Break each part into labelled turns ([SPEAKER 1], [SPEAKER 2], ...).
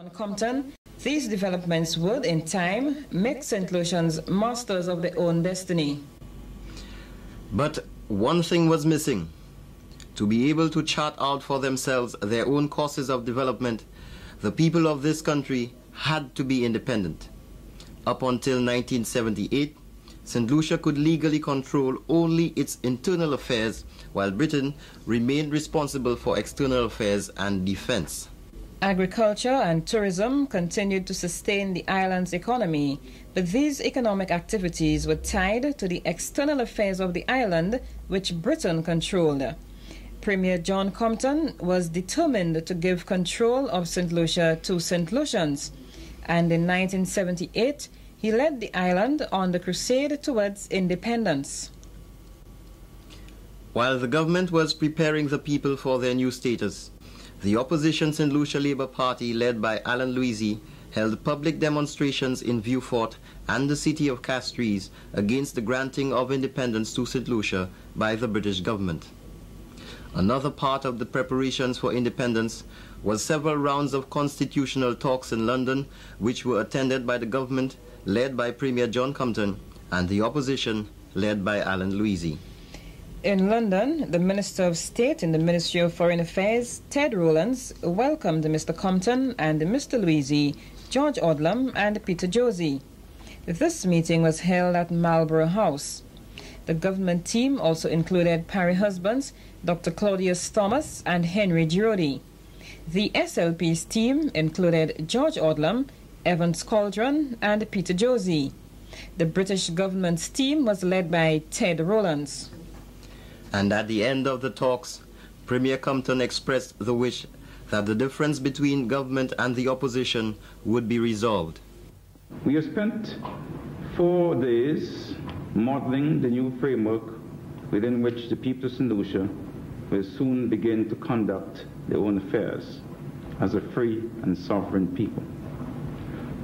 [SPEAKER 1] On Compton, these developments would, in time, make St. Lucians masters of their own destiny.
[SPEAKER 2] But one thing was missing. To be able to chart out for themselves their own courses of development, the people of this country had to be independent. Up until 1978, St. Lucia could legally control only its internal affairs, while Britain remained responsible for external affairs and defense.
[SPEAKER 1] Agriculture and tourism continued to sustain the island's economy, but these economic activities were tied to the external affairs of the island, which Britain controlled. Premier John Compton was determined to give control of St. Lucia to St. Lucians, and in 1978 he led the island on the crusade towards independence.
[SPEAKER 2] While the government was preparing the people for their new status, the opposition St. Lucia Labour Party, led by Alan Louisy, held public demonstrations in Vieux Fort and the city of Castries against the granting of independence to St. Lucia by the British government. Another part of the preparations for independence was several rounds of constitutional talks in London, which were attended by the government, led by Premier John Compton, and the opposition, led by Alan Louisy.
[SPEAKER 1] In London, the Minister of State in the Ministry of Foreign Affairs, Ted Rowlands, welcomed Mr. Compton and Mr. Louisy, George Odlum, and Peter Josie. This meeting was held at Marlborough House. The government team also included Parry Husbands, Dr. Claudius Thomas, and Henry Giraudy. The SLP's team included George Odlum, Evans Calderon, and Peter Josie. The British government's team was led by Ted Rowlands.
[SPEAKER 2] And at the end of the talks, Premier Compton expressed the wish that the difference between government and the opposition would be resolved.
[SPEAKER 3] We have spent four days modeling the new framework within which the people of St. Lucia will soon begin to conduct their own affairs as a free and sovereign people.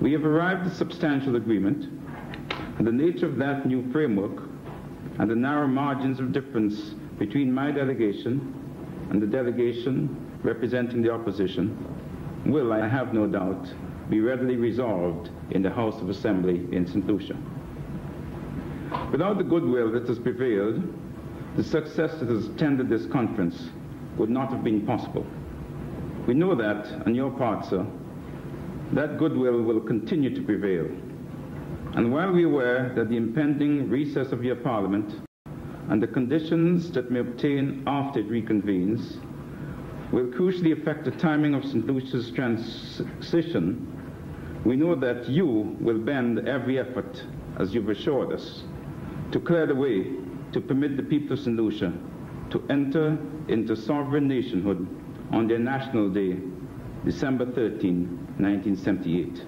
[SPEAKER 3] We have arrived at substantial agreement, and the nature of that new framework and the narrow margins of difference between my delegation and the delegation representing the opposition will, I have no doubt, be readily resolved in the House of Assembly in St. Lucia. Without the goodwill that has prevailed, the success that has attended this conference would not have been possible. We know that, on your part, sir, that goodwill will continue to prevail. And while we are aware that the impending recess of your Parliament and the conditions that may obtain after it reconvenes will crucially affect the timing of St. Lucia's transition, we know that you will bend every effort, as you've assured us, to clear the way to permit the people of St. Lucia to enter into sovereign nationhood on their National Day, December 13, 1978.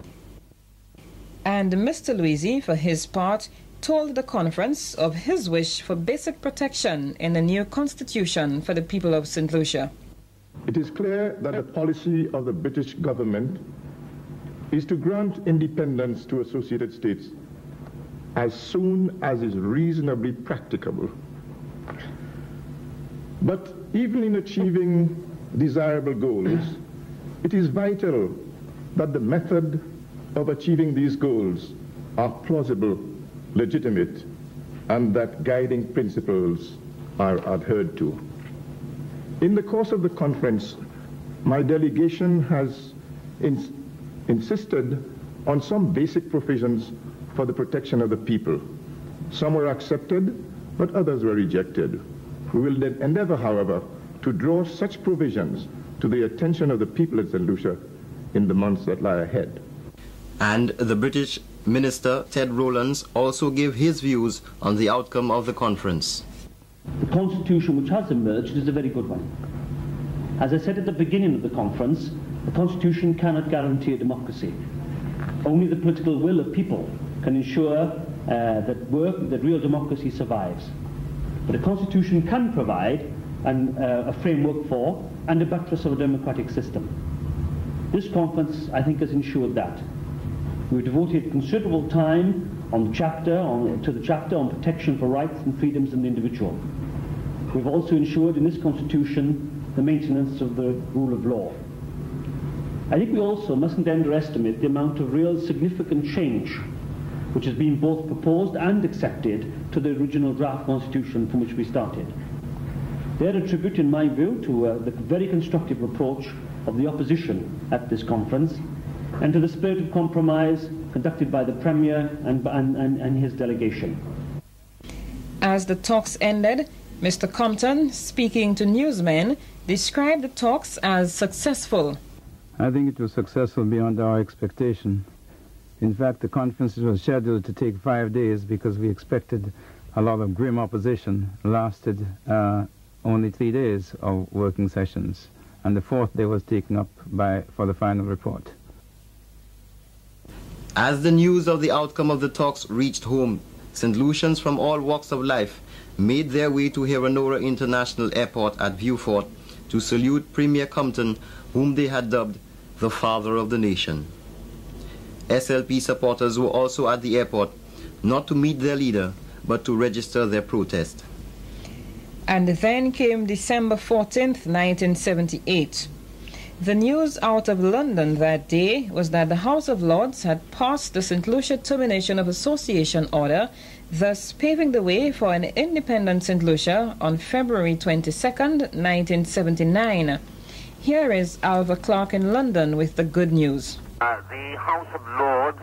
[SPEAKER 1] And Mr. Louisy, for his part, told the conference of his wish for basic protection in the new constitution for the people of St. Lucia.
[SPEAKER 4] It is clear that the policy of the British government is to grant independence to associated states as soon as is reasonably practicable. But even in achieving desirable goals, it is vital that the method of achieving these goals are plausible, legitimate, and that guiding principles are adhered to. In the course of the conference, my delegation has ins insisted on some basic provisions for the protection of the people. Some were accepted, but others were rejected. We will then endeavor, however, to draw such provisions to the attention of the people of St. Lucia in the months that lie ahead.
[SPEAKER 2] And the British Minister Ted Rowlands also gave his views on the outcome of the conference.
[SPEAKER 5] The constitution which has emerged is a very good one. As I said at the beginning of the conference, the constitution cannot guarantee a democracy. Only the political will of people can ensure uh, that work, that real democracy survives. But a constitution can provide an, uh, a framework for and a buttress of a democratic system. This conference, I think, has ensured that. We've devoted considerable time on chapter, on, to the chapter on protection for rights and freedoms of the individual. We've also ensured in this constitution the maintenance of the rule of law. I think we also mustn't underestimate the amount of real significant change which has been both proposed and accepted to the original draft constitution from which we started. They're a tribute, in my view, to uh, the very constructive approach of the opposition at this conference and to the spirit of compromise conducted by the Premier and, and, and, and his delegation.
[SPEAKER 1] As the talks ended, Mr. Compton, speaking to newsmen, described the talks as successful.
[SPEAKER 3] I think it was successful beyond our expectation. In fact, the conference was scheduled to take five days because we expected a lot of grim opposition. Lasted uh, only three days of working sessions, and the fourth day was taken up by for the final report.
[SPEAKER 2] As the news of the outcome of the talks reached home, St. Lucians from all walks of life made their way to Hewanorra International Airport at Vieux Fort to salute Premier Compton, whom they had dubbed the father of the nation. SLP supporters were also at the airport, not to meet their leader, but to register their protest.
[SPEAKER 1] And then came December 14th, 1978. The news out of London that day was that the House of Lords had passed the St. Lucia Termination of Association Order, thus paving the way for an independent St. Lucia on February 22nd, 1979. Here is Alva Clark in London with the good news.
[SPEAKER 6] Uh, the House of Lords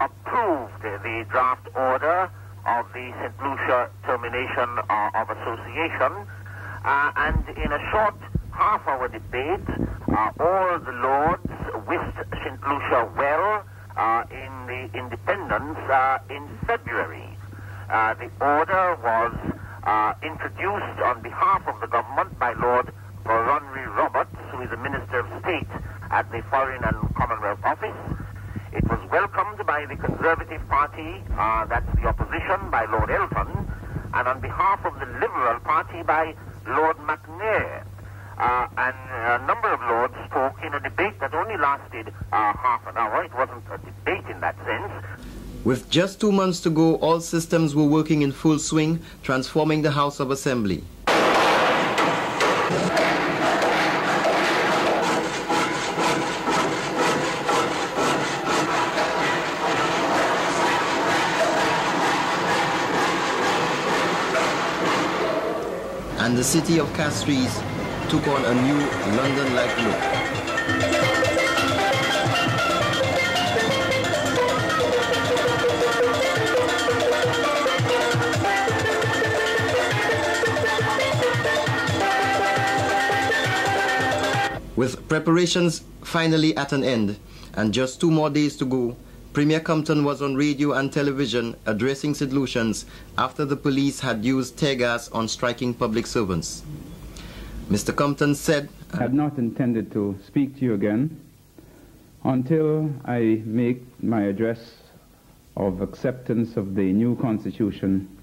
[SPEAKER 6] approved the draft order of the St. Lucia termination uh, of association, uh, and in a short half-hour debate, uh, all the lords wished St. Lucia well uh, in the independence uh, in February. the order was introduced on behalf of the government by Lord Goronwy Roberts, who is a Minister of State at the Foreign and Commonwealth Office. It was welcomed by the Conservative Party, uh, that's the opposition, by Lord Elton, and on behalf of the Liberal Party by Lord McNair. Uh, and a number of lords spoke in a debate that only lasted uh, half an hour. It wasn't a debate in that sense.
[SPEAKER 2] With just two months to go, all systems were working in full swing, transforming the House of Assembly. and the city of Castries took on a new London-like look. With preparations finally at an end and just two more days to go, Premier Compton was on radio and television addressing St. Lucians after the police had used tear gas on striking public servants. Mr. Compton said,
[SPEAKER 3] I had not intended to speak to you again until I make my address of acceptance of the new constitution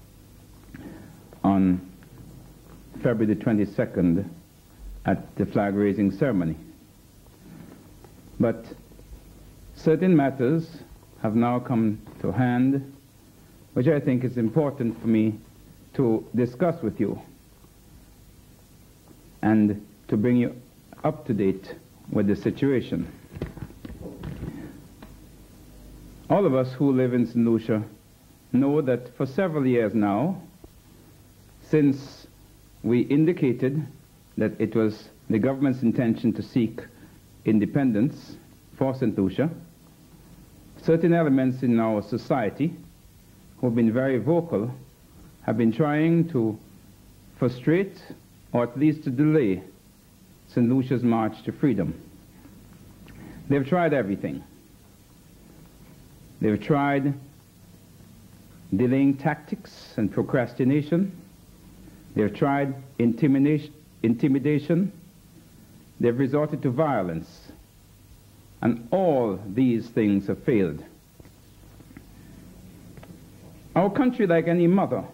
[SPEAKER 3] on February the 22nd at the flag raising ceremony. But certain matters have now come to hand, which I think is important for me to discuss with you and to bring you up to date with the situation. All of us who live in St. Lucia know that for several years now, since we indicated that it was the government's intention to seek independence for St. Lucia, certain elements in our society who have been very vocal have been trying to frustrate or at least to delay St. Lucia's march to freedom. They've tried everything. They've tried delaying tactics and procrastination. They've tried intimidation. intimidation. They've resorted to violence. And all these things have failed. Our country, like any mother,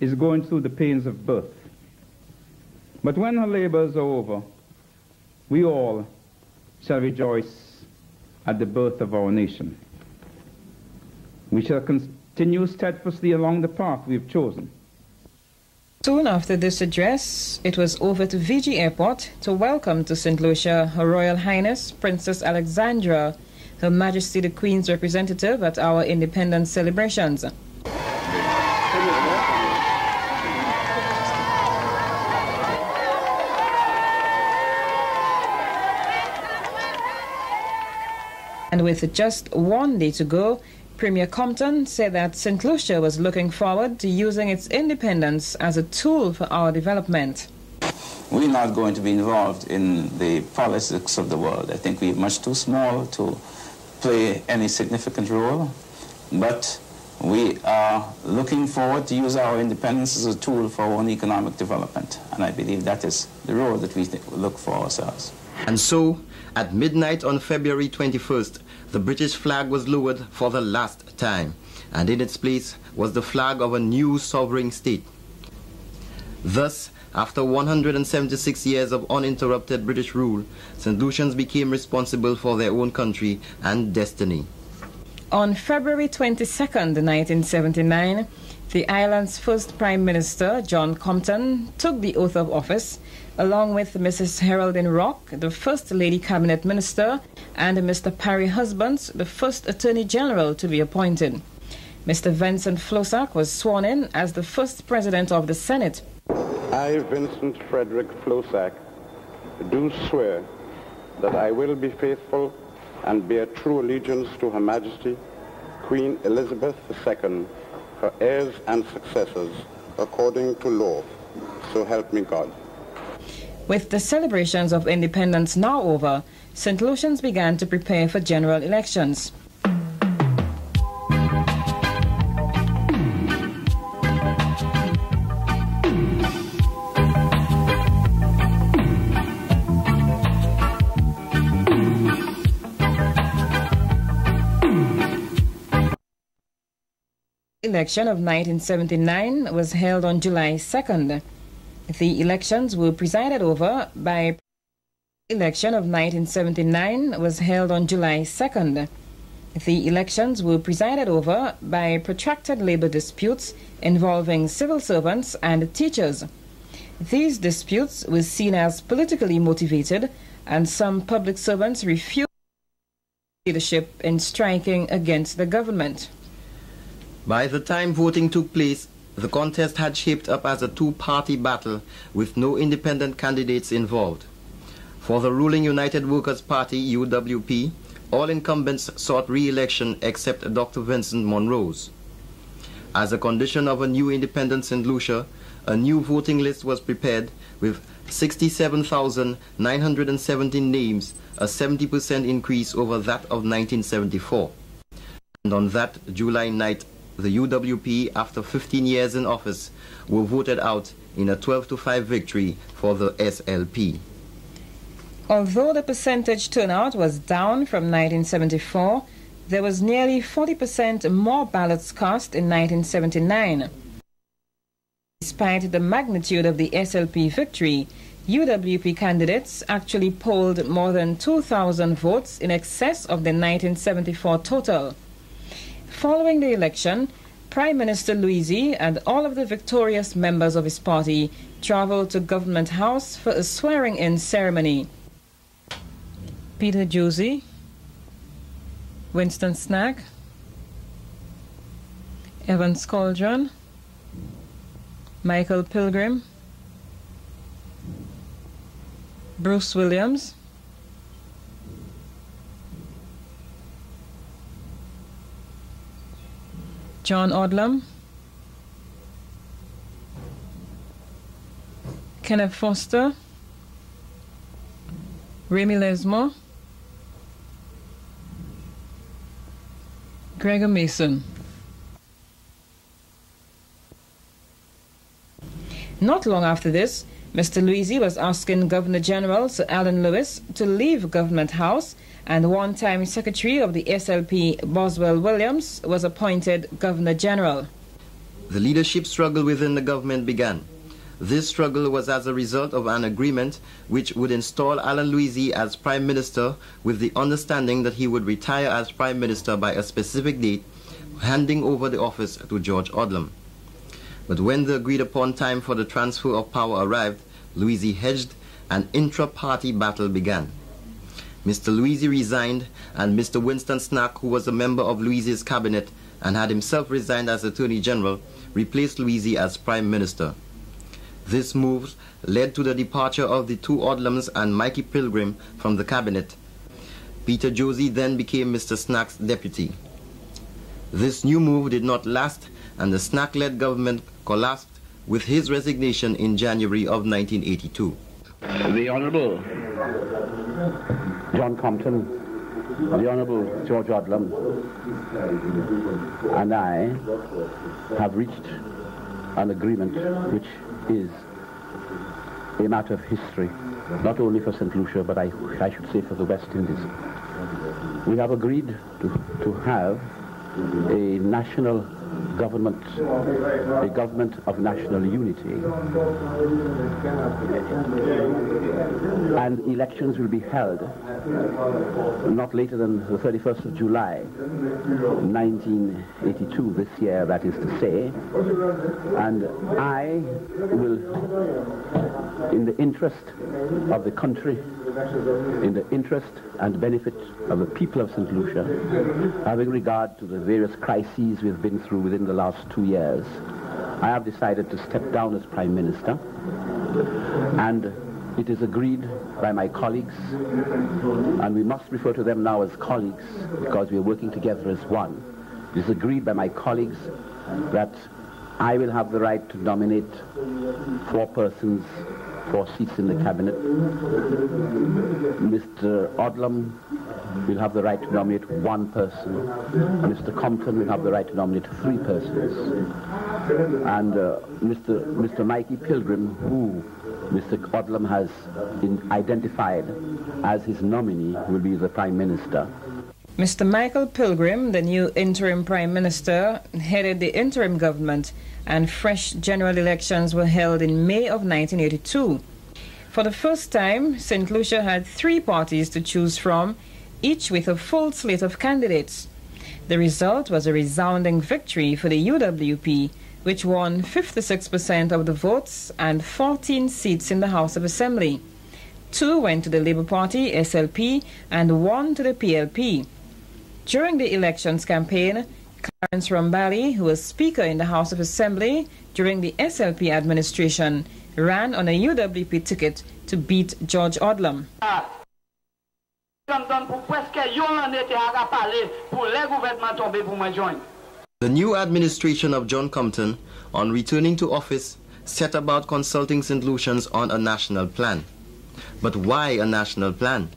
[SPEAKER 3] is going through the pains of birth. But when her labors are over, we all shall rejoice at the birth of our nation. We shall continue steadfastly along the path we have chosen.
[SPEAKER 1] Soon after this address, it was over to Vigie Airport to welcome to St. Lucia Her Royal Highness Princess Alexandra, Her Majesty the Queen's representative at our independence celebrations. And with just one day to go, Premier Compton said that St. Lucia was looking forward to using its independence as a tool for our development.
[SPEAKER 7] We're not going to be involved in the politics of the world. I think we're much too small to play any significant role, but we are looking forward to use our independence as a tool for our own economic development. And I believe that is the role that we look for ourselves.
[SPEAKER 2] And so, at midnight on February 21st, the British flag was lowered for the last time, and in its place was the flag of a new sovereign state. Thus, after 176 years of uninterrupted British rule, St. Lucians became responsible for their own country and destiny.
[SPEAKER 1] On February 22, 1979, the island's first Prime Minister, John Compton, took the oath of office along with Mrs. Heraldine Rock, the First Lady Cabinet Minister, and Mr. Parry Husbands, the first Attorney General to be appointed. Mr. Vincent Floissac was sworn in as the first President of the Senate.
[SPEAKER 8] I, Vincent Frederick Floissac, do swear that I will be faithful and bear true allegiance to Her Majesty, Queen Elizabeth II, her heirs and successors, according to law. So help me God.
[SPEAKER 1] With the celebrations of independence now over, St. Lucians began to prepare for general elections. Election of 1979 was held on July 2nd. The elections were presided over by election of 1979 was held on July 2nd. The elections were presided over by protracted labor disputes involving civil servants and teachers. These disputes were seen as politically motivated, and some public servants refused leadership in striking against the government.
[SPEAKER 2] By the time voting took place, the contest had shaped up as a two-party battle with no independent candidates involved. For the ruling United Workers' Party, UWP, all incumbents sought re-election except Dr. Vincent Monrose. As a condition of a new independent St. Lucia, a new voting list was prepared with 67,917 names, a 70% increase over that of 1974. And on that July night, the UWP, after 15 years in office, were voted out in a 12 to 5 victory for the SLP.
[SPEAKER 1] Although the percentage turnout was down from 1974, there was nearly 40% more ballots cast in 1979. Despite the magnitude of the SLP victory, UWP candidates actually polled more than 2,000 votes in excess of the 1974 total. Following the election, Prime Minister Louisy and all of the victorious members of his party traveled to Government House for a swearing-in ceremony. Peter Josie, Winston Cenac, Evans Calderon, Michael Pilgrim, Bruce Williams, John Odlum, Kenneth Foster, Remy Lesmore, Gregor Mason. Not long after this, Mr. Louisy was asking Governor General Sir Alan Lewis to leave Government House and one-time Secretary of the SLP, Boswell Williams, was appointed Governor General.
[SPEAKER 2] The leadership struggle within the government began. This struggle was as a result of an agreement which would install Alan Louisy as Prime Minister with the understanding that he would retire as Prime Minister by a specific date, handing over the office to George Odlum. But when the agreed upon time for the transfer of power arrived, Louisy hedged and intra-party battle began. Mr. Louisy resigned and Mr. Winston Cenac, who was a member of Louisy's cabinet and had himself resigned as Attorney General, replaced Louisy as Prime Minister. This move led to the departure of the two Odlums and Mikey Pilgrim from the cabinet. Peter Josie then became Mr. Cenac's deputy. This new move did not last and the Cenac-led government collapsed with his resignation in January of 1982.
[SPEAKER 9] The Honourable John Compton, the Honourable George Odlum, and I have reached an agreement which is a matter of history, not only for St. Lucia, but I, I should say for the West Indies. We have agreed to, to have a national government, a government of national unity. And elections will be held not later than the 31st of July, 1982, this year, that is to say. And I will, in the interest of the country, in the interest and benefit of the people of St. Lucia, having regard to the various crises we've been through within the last two years, I have decided to step down as Prime Minister. And it is agreed by my colleagues, and we must refer to them now as colleagues because we are working together as one. It is agreed by my colleagues that I will have the right to nominate four persons for seats in the cabinet. Mr. Odlum will have the right to nominate one person. Mr. Compton will have the right to nominate three persons. And uh, Mr. Mr. Mikey Pilgrim, who Mr. Odlum has identified as his nominee, will be the Prime Minister.
[SPEAKER 1] Mr. Michael Pilgrim, the new interim Prime Minister, headed the interim government and fresh general elections were held in May of 1982. For the first time, St. Lucia had three parties to choose from, each with a full slate of candidates. The result was a resounding victory for the UWP, which won 56% of the votes and 14 seats in the House of Assembly. Two went to the Labour Party, SLP, and one to the PLP. During the elections campaign, Clarence Rombali, who was Speaker in the House of Assembly during the SLP administration, ran on a UWP ticket to beat George Odlum.
[SPEAKER 2] The new administration of John Compton, on returning to office, set about consulting St. Lucians on a national plan. But why a national plan?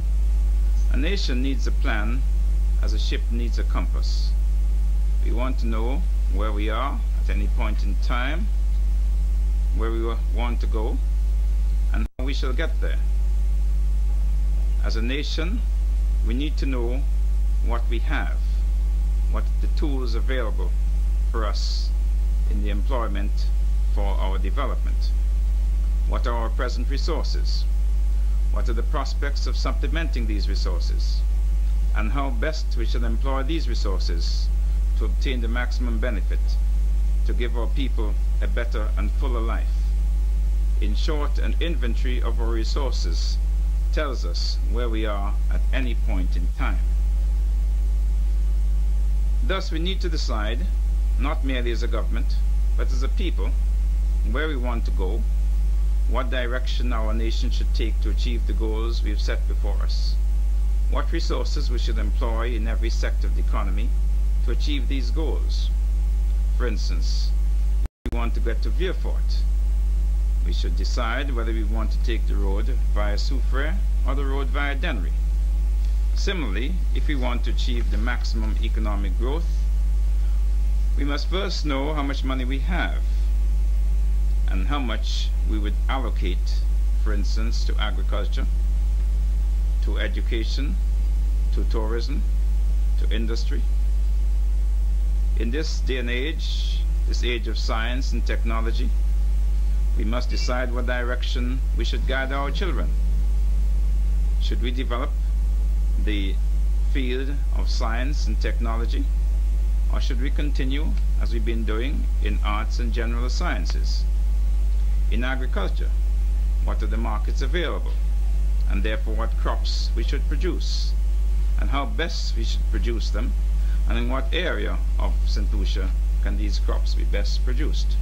[SPEAKER 3] A nation needs a plan as a ship needs a compass. We want to know where we are at any point in time, where we want to go, and how we shall get there. As a nation, we need to know what we have, what the tools available for us in the employment for our development. What are our present resources? What are the prospects of supplementing these resources? And how best we should employ these resources to obtain the maximum benefit, to give our people a better and fuller life. In short, an inventory of our resources tells us where we are at any point in time. Thus, we need to decide, not merely as a government, but as a people, where we want to go, what direction our nation should take to achieve the goals we have set before us, what resources we should employ in every sector of the economy, to achieve these goals. For instance, if we want to get to Vieux Fort, we should decide whether we want to take the road via Soufriere or the road via Dennery. Similarly, if we want to achieve the maximum economic growth, we must first know how much money we have and how much we would allocate, for instance, to agriculture, to education, to tourism, to industry, in this day and age, this age of science and technology, we must decide what direction we should guide our children. Should we develop the field of science and technology, Or should we continue as we've been doing in arts and general sciences? In agriculture, what are the markets available? And therefore what crops we should produce? And how best we should produce them? And in what area of St. Lucia can these crops be best produced?